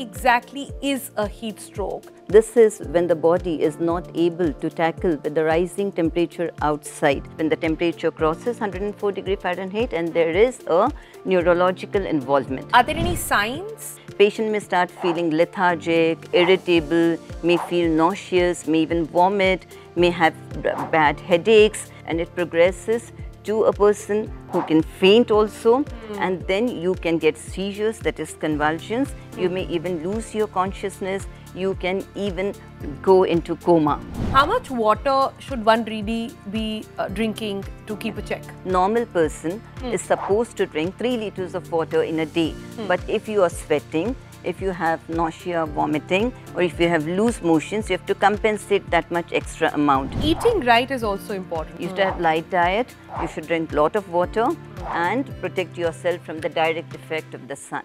exactly is a heat stroke? This is when the body is not able to tackle with the rising temperature outside. When the temperature crosses 104 degree Fahrenheit and there is a neurological involvement. Are there any signs? Patient may start feeling lethargic, irritable, may feel nauseous, may even vomit, may have bad headaches and it progresses to a person who can faint also mm. and then you can get seizures that is convulsions mm. you may even lose your consciousness you can even go into coma how much water should one really be uh, drinking to keep a check normal person mm. is supposed to drink 3 liters of water in a day but if you are sweating if you have nausea, vomiting, or if you have loose motions, you have to compensate that much extra amount. Eating right is also important. You should have light diet, you should drink lot of water and protect yourself from the direct effect of the sun.